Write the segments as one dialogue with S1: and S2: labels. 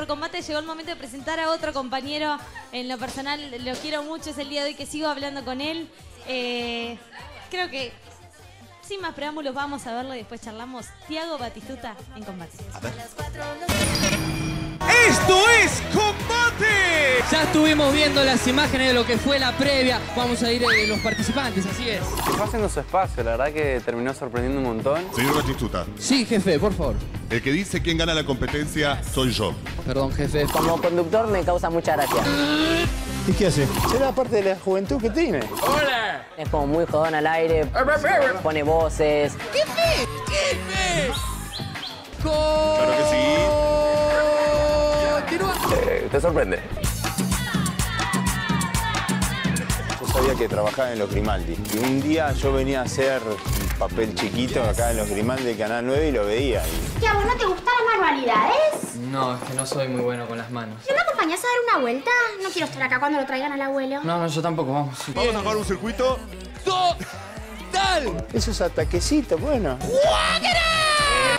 S1: por combate. Llegó el momento de presentar a otro compañero. En lo personal, lo quiero mucho. Es el día de hoy que sigo hablando con él. Eh, creo que, sin más preámbulos, vamos a verlo y después charlamos. Tiago Batistuta en combate.
S2: ¡Esto es Combate!
S3: Ya estuvimos viendo las imágenes de lo que fue la previa. Vamos a ir eh, los participantes, así es.
S4: Se fue haciendo su espacio, la verdad que terminó sorprendiendo un montón.
S5: Señor Batistuta,
S3: Sí, jefe, por favor.
S5: el que dice quién gana la competencia soy yo.
S3: Perdón, jefe.
S6: Como conductor me causa mucha gracia.
S7: ¿Y qué hace? Será parte de la juventud que tiene.
S6: Es como muy jodón al aire, pone voces.
S5: Claro que sí.
S4: ¿Te sorprende?
S7: Yo sabía que trabajaba en los Grimaldi. Y un día yo venía a hacer un papel chiquito acá en los Grimaldi de Canal 9 y lo veía. Y
S8: ¿Ya vos no te gustan las manualidades?
S3: No, es que no soy muy bueno con las manos.
S8: ¿No me acompañás a dar una vuelta? No quiero estar acá cuando lo traigan al abuelo.
S3: No, no, yo tampoco, vamos.
S5: Vamos a jugar un circuito.
S3: ¡Tal!
S7: esos ataquecitos, bueno.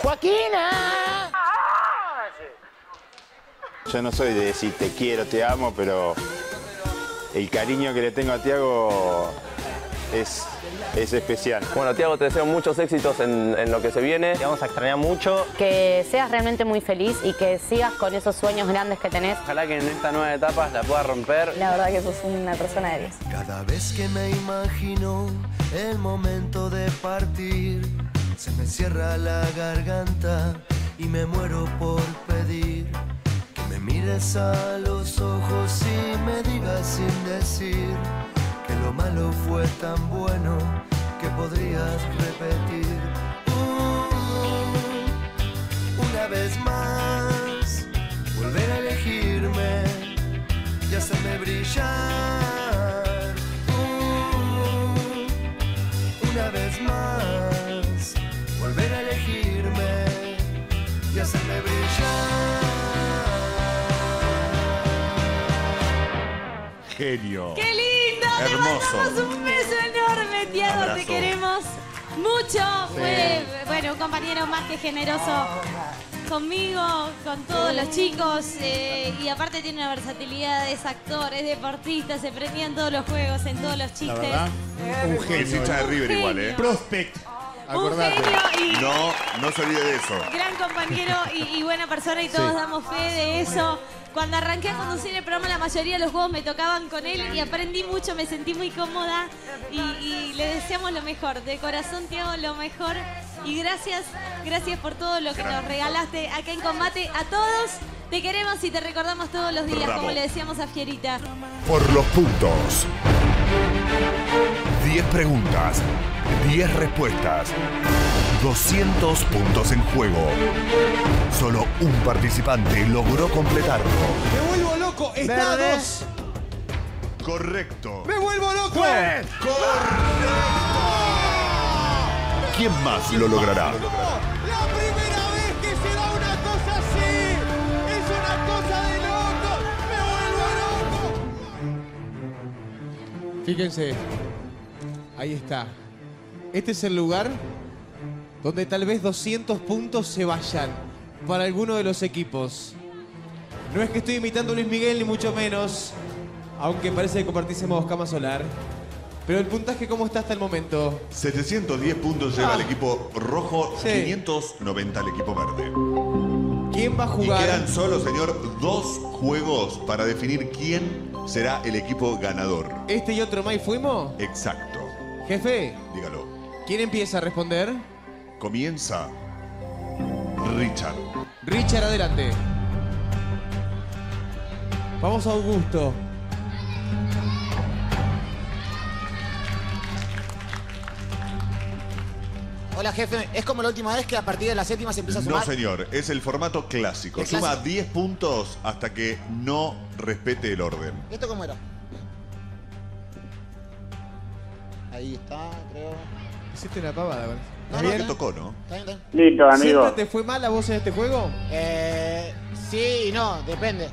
S7: ¡Joaquina! Yo no soy de decir te quiero, te amo, pero el cariño que le tengo a Tiago es, es especial.
S4: Bueno, Tiago, te deseo muchos éxitos en, en lo que se viene. Te vamos a extrañar mucho.
S6: Que seas realmente muy feliz y que sigas con esos sueños grandes que tenés.
S4: Ojalá que en esta nueva etapa la puedas romper.
S6: La verdad que sos una persona de Dios.
S9: Cada vez que me imagino el momento de partir, se me cierra la garganta y me muero por pedir mires a los ojos y me digas sin decir que lo malo fue tan bueno que podrías repetir. Uh, una vez más, volver a elegirme y hacerme brillar.
S5: Genio.
S1: ¡Qué lindo!
S5: Hermoso.
S1: Te mandamos un beso enorme, Tiago. Te queremos mucho. Fue, bueno, un compañero más que generoso conmigo, con todos los chicos. eh, y aparte tiene una versatilidad, es actor, es deportista, se prendía en todos los juegos, en todos los
S7: La
S1: chistes.
S7: verdad, un
S5: Es
S7: genio.
S5: hincha de River igual. ¿eh?
S7: Prospect.
S1: Un genio y
S5: No, no se olvide de eso.
S1: gran compañero y, y buena persona y todos damos fe de eso. Cuando arranqué a conducir el programa, la mayoría de los juegos me tocaban con él y aprendí mucho, me sentí muy cómoda y, y le deseamos lo mejor. De corazón, Tiago, lo mejor. Y gracias, gracias por todo lo que nos regalaste acá en combate. A todos te queremos y te recordamos todos los días,
S5: Bravo.
S1: como le decíamos a Fierita.
S5: Por los puntos. 10 preguntas, 10 respuestas, 200 puntos en juego. Solo un participante logró completarlo.
S2: ¡Me vuelvo loco! ¡Está a dos!
S5: Correcto.
S2: ¡Me vuelvo loco!
S5: Correcto. ¿Quién más lo logrará?
S2: ¡La primera vez que se da una cosa así! ¡Es una cosa de loco! ¡Me vuelvo loco!
S10: Fíjense, ahí está. Este es el lugar donde tal vez 200 puntos se vayan para alguno de los equipos. No es que estoy imitando a Luis Miguel, ni mucho menos, aunque parece que compartísemos cama solar. Pero el puntaje, ¿cómo está hasta el momento?
S5: 710 puntos lleva el equipo rojo,
S10: Sí.
S5: 590 el equipo verde.
S10: ¿Quién va a
S5: Y
S10: jugar?
S5: quedan solo, señor, dos juegos para definir quién será el equipo ganador.
S10: ¿Este y otro más y fuimos?
S5: Exacto.
S10: Jefe,
S5: Dígalo.
S10: ¿quién empieza a responder?
S5: Comienza Richard.
S10: Richard, adelante. Vamos a Augusto.
S11: Hola jefe, es como la última vez que a partir de la séptima se empieza a
S5: No,
S11: sumar.
S5: señor, es el formato clásico.
S11: El
S5: Suma
S11: clásico.
S5: 10 puntos hasta que no respete el orden.
S11: ¿Esto cómo era? Ahí está, creo.
S10: Hiciste una pavada. ¿vale?
S11: No,
S10: ¿Está
S11: no,
S10: bien?
S5: Te tocó, ¿no?
S11: Está bien, está bien.
S12: Listo, amigo.
S10: ¿Siempre te fue mal a vos en este juego?
S11: Eh, sí y no, depende.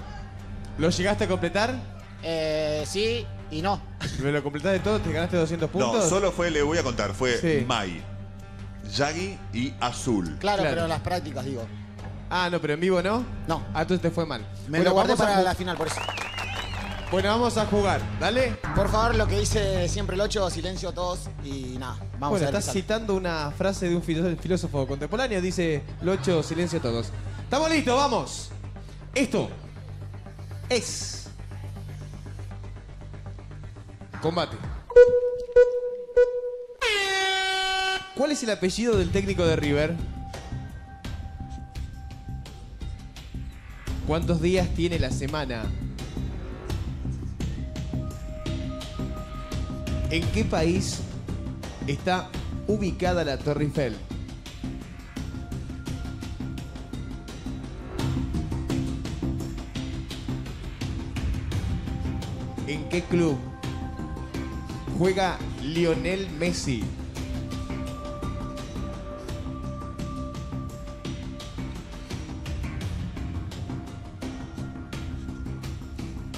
S10: ¿Lo llegaste a completar?
S11: Eh, sí y no.
S10: ¿Me lo completaste todo? ¿Te ganaste 200 puntos?
S5: No, solo fue, le voy a contar, fue
S10: Sí.
S5: Mai, Yagi y Azul.
S11: Claro,
S10: Claro.
S11: pero las prácticas, digo.
S10: Ah, no, pero en vivo no.
S11: No.
S10: Ah, entonces te fue mal.
S11: Me
S10: Bueno,
S11: lo guardé
S10: vamos a
S11: para
S10: ju-
S11: la final, por eso.
S10: Bueno, vamos a jugar. Dale.
S11: Por favor, lo que dice siempre el 8, silencio todos y nada. Vamos
S10: bueno,
S11: a ver.
S10: estás
S11: qué sale.
S10: citando una frase de un filó- filósofo contemporáneo. Dice, Locho, silencio todos. Estamos listos, vamos. Esto es... Combate. ¿Cuál es el apellido del técnico de River? ¿Cuántos días tiene la semana? ¿En qué país está ubicada la Torre Eiffel? ¿En qué club juega Lionel Messi?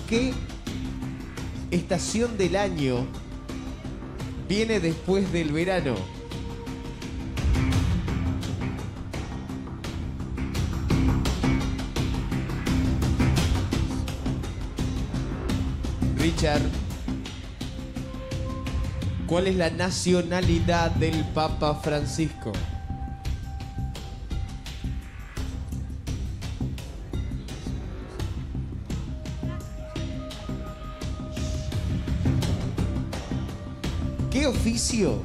S10: ¿Qué estación del año viene después del verano? Richard, ¿cuál es la nacionalidad del Papa Francisco? Oficio?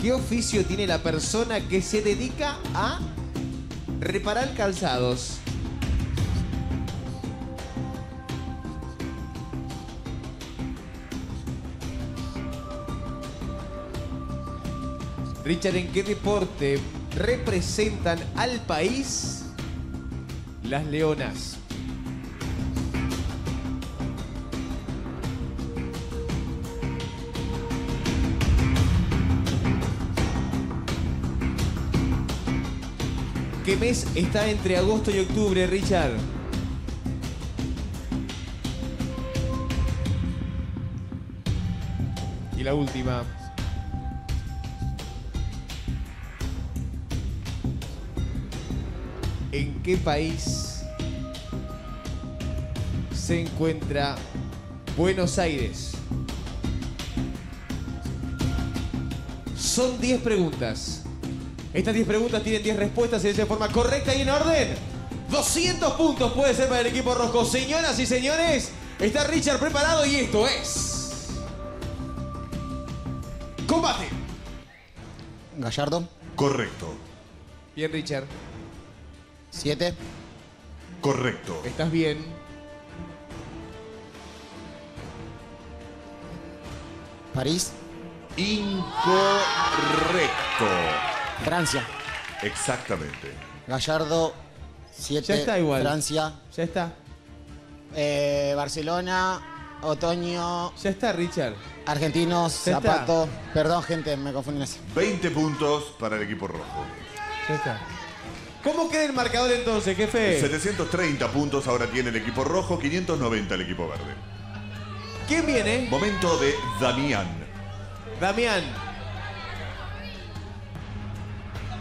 S10: ¿Qué oficio tiene la persona que se dedica a reparar calzados? Richard, ¿en qué deporte representan al país las leonas? ¿Qué mes está entre agosto y octubre, Richard? Y la última. ¿En qué país se encuentra Buenos Aires? Son 10 preguntas. Estas 10 preguntas tienen 10 respuestas y de forma correcta y en orden. 200 puntos puede ser para el equipo rojo. Señoras y señores, está Richard preparado y esto es... Combate.
S11: Gallardo,
S5: Correcto.
S10: Bien, Richard.
S11: 7.
S5: Correcto.
S10: Estás bien.
S11: París,
S5: Incorrecto.
S11: Francia.
S5: Exactamente.
S11: Gallardo, 7.
S10: Ya está igual.
S11: Francia.
S10: Ya está.
S11: Eh, Barcelona, otoño,
S10: Ya está, Richard.
S11: argentinos,
S10: Ya está.
S11: zapato. Perdón, gente, me confundí en ese.
S5: 20 puntos para el equipo rojo.
S10: Ya está. ¿Cómo queda el marcador entonces, jefe?
S5: 730 puntos ahora tiene el equipo rojo, 590 el equipo verde.
S10: ¿Quién viene?
S5: Momento de Damián.
S10: Damián.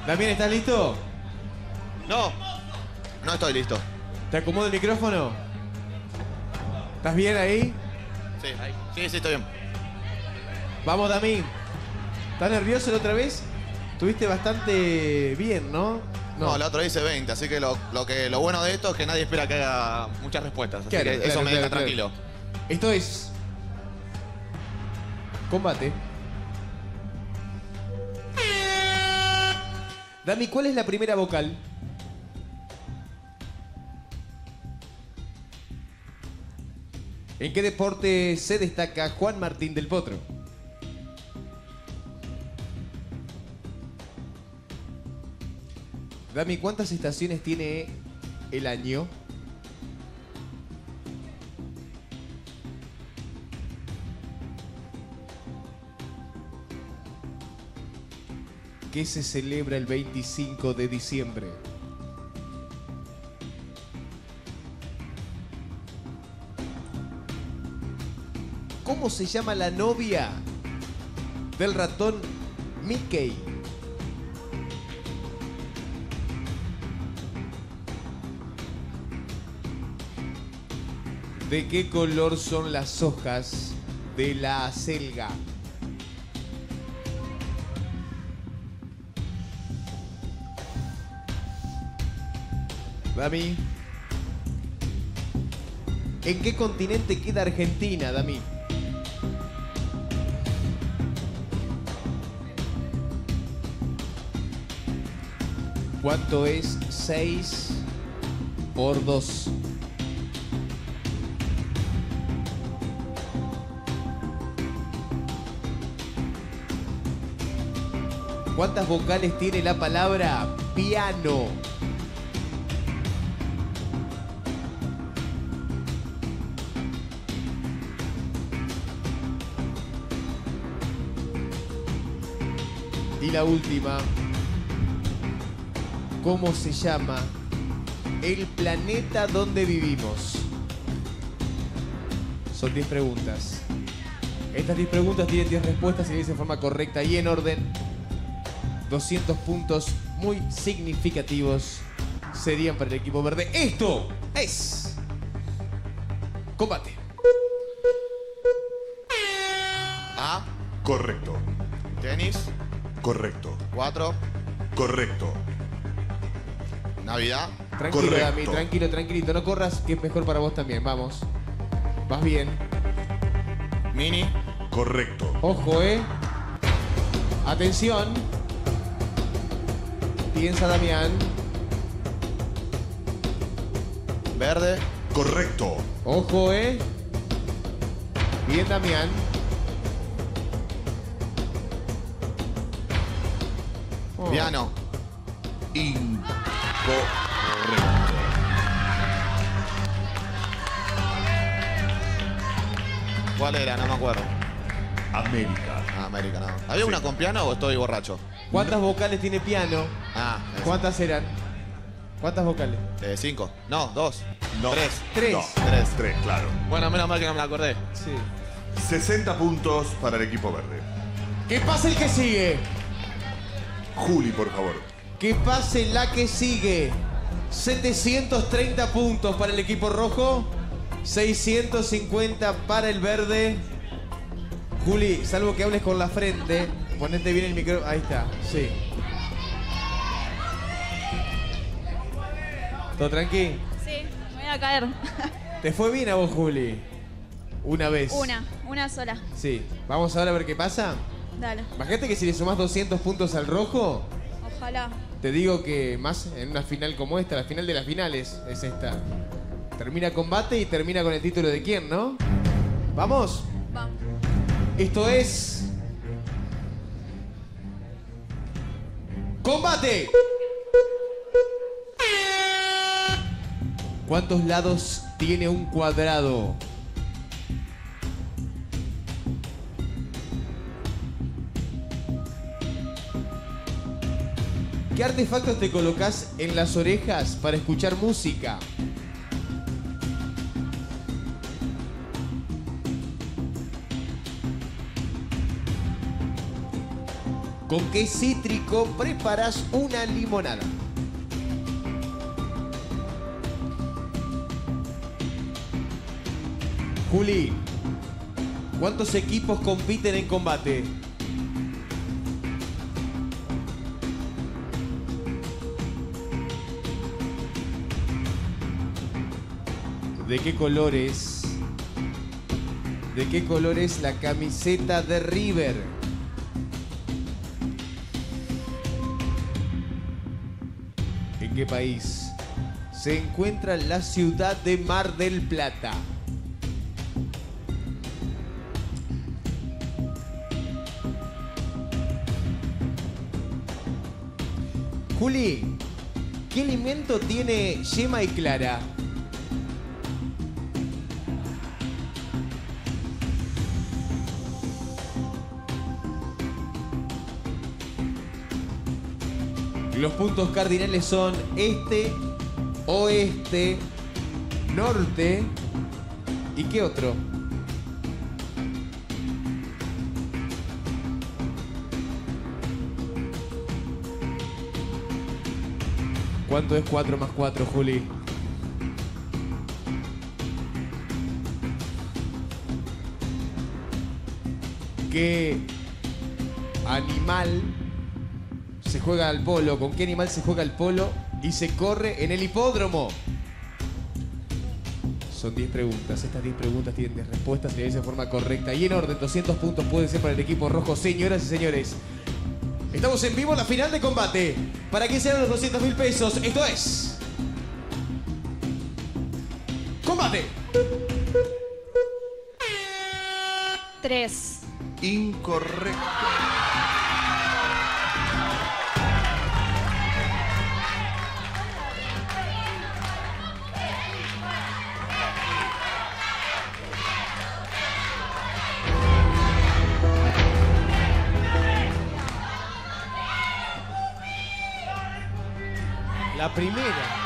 S10: Damián, ¿estás listo?
S12: No, no estoy listo.
S10: ¿Te acomodo el micrófono? ¿Estás bien ahí?
S12: Sí, ahí. Sí, sí, estoy bien.
S10: Vamos, Dami. ¿Estás nervioso la otra vez? Tuviste bastante bien, ¿no?
S12: No, la otra hice 20, así que lo, lo que lo bueno de esto es que nadie espera que haga muchas respuestas. Así
S10: Claro,
S12: que
S10: claro,
S12: eso me
S10: claro,
S12: deja
S10: claro.
S12: tranquilo.
S10: Esto es. Combate. Dami, ¿cuál es la primera vocal? ¿En qué deporte se destaca Juan Martín del Potro? Dami, ¿cuántas estaciones tiene el año? ¿Qué se celebra el 25 de diciembre? ¿Cómo se llama la novia del ratón Mickey? ¿De qué color son las hojas de la acelga? Dami. ¿En qué continente queda Argentina, Dami? ¿Cuánto es 6 por 2? ¿Cuántas vocales tiene la palabra piano? La última, ¿cómo se llama el planeta donde vivimos? Son 10 preguntas. Estas 10 preguntas tienen 10 respuestas y dice de forma correcta y en orden. 200 puntos muy significativos serían para el equipo verde. Esto es combate.
S12: A,
S5: Correcto.
S12: tenis,
S5: Correcto.
S12: 4,
S5: Correcto.
S12: Navidad,
S10: Tranquilo,
S5: Correcto.
S10: Dami, tranquilo, tranquilito. No corras, que es mejor para vos también. Vamos. Vas bien.
S12: mini,
S5: Correcto.
S10: Ojo, eh. Atención. Piensa, Damián.
S12: verde,
S5: Correcto.
S10: Ojo, eh. Bien, Damián.
S12: Piano,
S5: Incorrecto.
S12: ¿cuál era? No me acuerdo.
S5: América.
S12: Ah, América, no. ¿Había una con piano o estoy borracho?
S10: ¿Cuántas vocales tiene piano?
S12: Ah,
S10: ¿Cuántas eran? ¿Cuántas vocales?
S12: Eh, cinco. No, dos.
S5: No.
S12: Tres.
S10: Tres.
S5: No.
S12: Tres.
S5: Tres, claro.
S12: Bueno, menos mal que no me la acordé.
S10: Sí.
S5: 60 puntos para el equipo verde.
S10: Que pase el que sigue.
S5: Juli, por favor.
S10: Que pase la que sigue. 730 puntos para el equipo rojo. 650 para el verde. Juli, salvo que hables con la frente, ponete bien el micrófono. Ahí está, sí. ¿Todo tranqui?
S13: Sí, me voy a caer.
S10: ¿Te fue bien a vos, Juli? Una vez.
S13: Una, una sola.
S10: Sí. Vamos ahora a ver qué pasa.
S13: Dale,
S10: Imagínate que si le sumás 200 puntos al rojo,
S13: ojalá.
S10: te digo que más en una final como esta, la final de las finales es esta. Termina combate y termina con el título de quién, ¿no? ¿Vamos?
S13: Vamos.
S10: Esto es. ¡Combate! ¿Cuántos lados tiene un cuadrado? ¿Qué artefactos te colocas en las orejas para escuchar música? ¿Con qué cítrico preparas una limonada? Juli, ¿cuántos equipos compiten en combate? ¿De qué colores? ¿De qué color es la camiseta de River? ¿En qué país se encuentra la ciudad de Mar del Plata? Juli, ¿qué alimento tiene yema y clara? los puntos cardinales son este, oeste, norte y qué otro. ¿Cuánto es 4 más 4, Juli? ¿Qué animal se juega al polo? ¿Con qué animal se juega al polo y se corre en el hipódromo? Son 10 preguntas. Estas 10 preguntas tienen 10 respuestas. Dice de forma correcta y en orden. 200 puntos puede ser para el equipo rojo. Señoras y señores, estamos en vivo en la final de combate. ¿Para qué serán los 200 mil pesos? Esto es... ¡Combate!
S13: Tres.
S5: Incorrecto.
S10: Primera.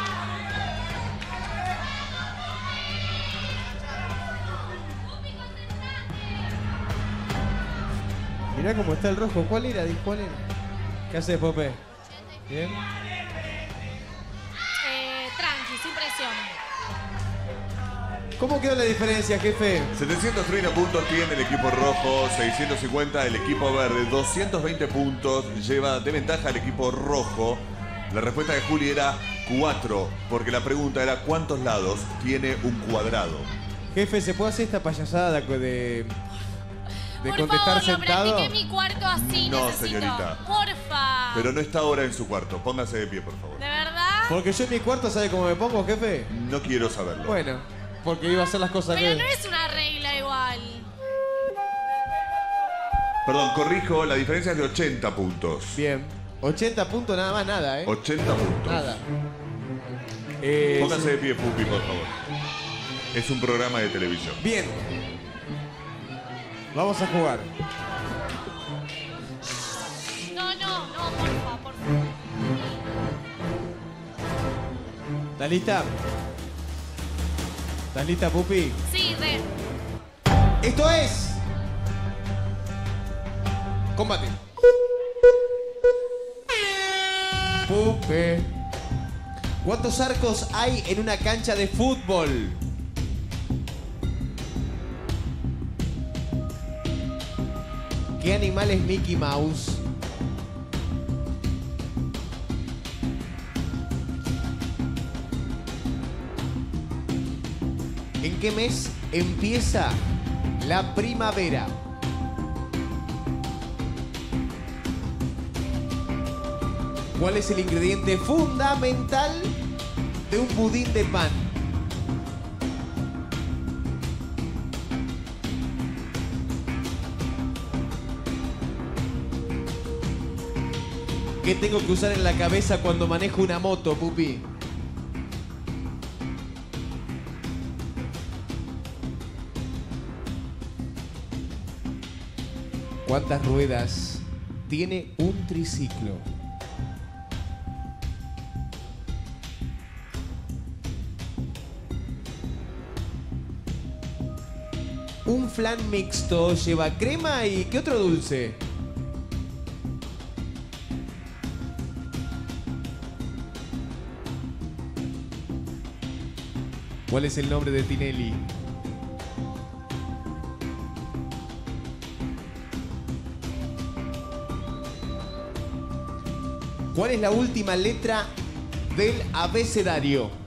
S10: Mirá cómo está el rojo. ¿Cuál era? ¿Cuál era? ¿Qué haces, Pope? ¿Bien?
S14: Eh, tranqui, sin presión.
S10: ¿Cómo quedó la diferencia, jefe?
S5: 730 puntos tiene el equipo rojo, 650 el equipo verde, 220 puntos lleva de ventaja el equipo rojo. La respuesta de Juli era 4, porque la pregunta era ¿cuántos lados tiene un cuadrado?
S10: Jefe, ¿se puede hacer esta payasada de, de, de
S14: Por
S10: contestar
S14: favor,
S10: sentado?
S14: practiqué mi cuarto así,
S5: No,
S14: necesito.
S5: señorita.
S14: Porfa.
S5: Pero no está ahora en su cuarto, póngase de pie por favor.
S14: ¿De verdad?
S10: Porque yo en mi cuarto, ¿sabe cómo me pongo, jefe?
S5: No quiero saberlo.
S10: Bueno, porque iba a hacer las cosas
S14: Pero
S10: que...
S14: no es una regla igual.
S5: Perdón, corrijo, la diferencia es de 80 puntos.
S10: Bien. 80 puntos nada más, nada, ¿eh?
S5: 80 puntos.
S10: Nada. Eh,
S5: Póngase de pie, Pupi, por favor. Es un programa de televisión.
S10: Bien. Vamos a jugar.
S14: No, no, no, porfa, porfa.
S10: ¿Estás lista? ¿Estás lista, Pupi?
S14: Sí, re.
S10: Esto es... Combate. ¿Cuántos arcos hay en una cancha de fútbol? ¿Qué animal es Mickey Mouse? ¿En qué mes empieza la primavera? ¿Cuál es el ingrediente fundamental de un budín de pan? ¿Qué tengo que usar en la cabeza cuando manejo una moto, pupi? ¿Cuántas ruedas tiene un triciclo? Flan mixto lleva crema y ¿qué otro dulce? ¿Cuál es el nombre de Tinelli? ¿Cuál es la última letra del abecedario?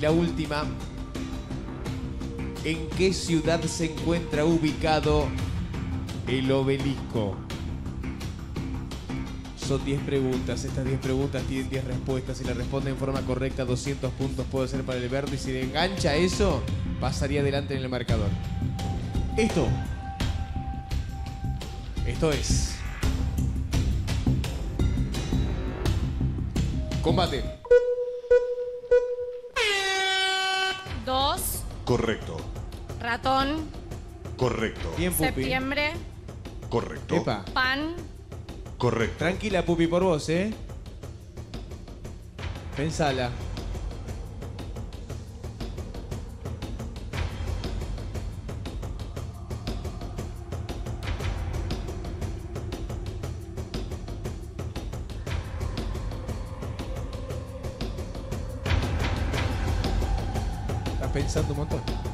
S10: Y la última, ¿en qué ciudad se encuentra ubicado el obelisco? Son 10 preguntas, estas 10 preguntas tienen 10 respuestas. Si le responde en forma correcta, 200 puntos puede ser para el verde. Y si le engancha eso, pasaría adelante en el marcador. Esto. Esto es. Combate.
S5: Correcto.
S14: Ratón.
S5: Correcto.
S10: Bien, Pupi.
S14: Septiembre.
S5: Correcto.
S10: Epa.
S14: Pan.
S5: Correcto.
S10: Tranquila, Pupi, por vos, ¿eh? Pensala. Estás pensando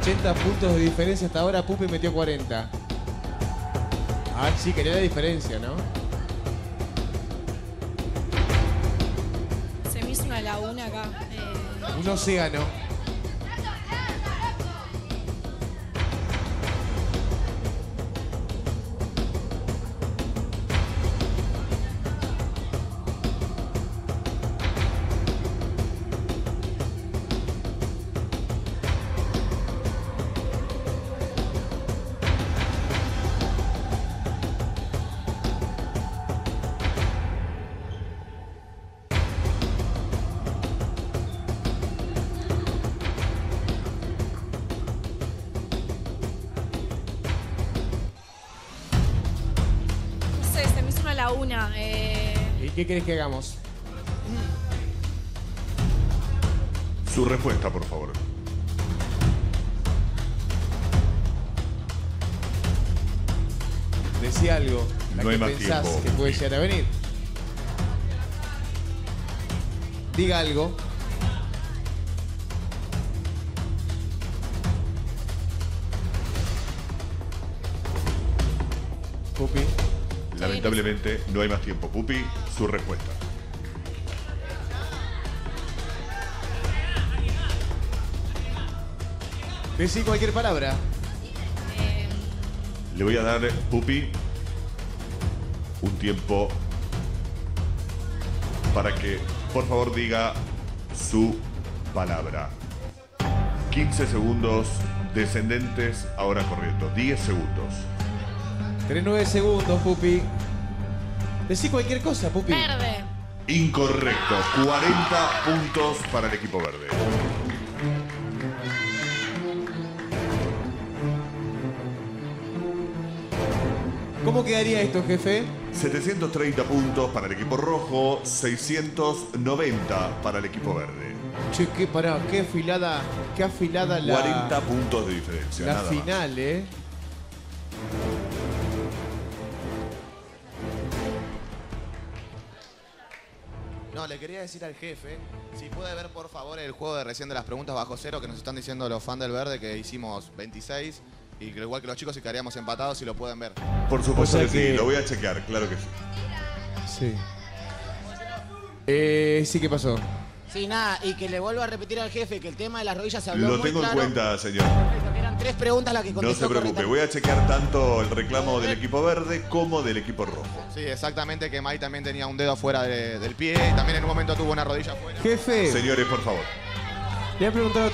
S10: 80 puntos de diferencia hasta ahora, Pupi metió 40. Ah, sí, quería la diferencia, ¿no?
S13: Se me hizo una laguna acá. Eh,
S10: Un océano.
S13: Una. Eh,
S10: ¿Y qué querés que hagamos?
S5: Su respuesta, por favor.
S10: Decía algo. La
S5: No
S10: que
S5: hay más
S10: pensás
S5: tiempo.
S10: que puede llegar a venir. Diga algo.
S5: Lamentablemente, no hay más tiempo. Pupi, su respuesta.
S10: Decí cualquier palabra.
S5: Le voy a dar, Pupi, un tiempo para que, por favor, diga su palabra. 15 segundos descendentes, ahora corriendo. 10 segundos.
S10: Tenés 9 segundos, Pupi. Decí cualquier cosa, Pupi.
S14: Verde.
S5: Incorrecto. 40 puntos para el equipo verde.
S10: ¿Cómo quedaría esto, jefe?
S5: 730 puntos para el equipo rojo, 690 para el equipo verde.
S10: Che, qué pará, qué afilada, qué afilada la,
S5: 40 puntos de diferencia.
S10: la
S5: nada más.
S10: final, eh.
S12: No, le quería decir al jefe, si puede ver por favor el juego de recién de las preguntas bajo cero que nos están diciendo los fans del verde que hicimos 26 y que igual que los chicos y quedaríamos empatados si lo pueden ver.
S5: Por supuesto
S10: O sea
S5: que, sí, lo voy a chequear, claro que sí.
S10: Sí. Eh, sí, ¿qué pasó?
S11: Sí, nada, y que le vuelvo a repetir al jefe que el tema de las rodillas se habló
S5: Lo
S11: muy
S5: tengo en
S11: claro.
S5: cuenta, señor.
S11: Tres preguntas las que
S5: No
S11: contestó
S5: se preocupe, voy a chequear tanto el reclamo del equipo verde como del equipo rojo.
S12: Sí, exactamente que Mai también tenía un dedo afuera de- del pie y también en un momento tuvo una rodilla afuera.
S10: Jefe,
S5: Señores, por favor.
S10: le voy a preguntar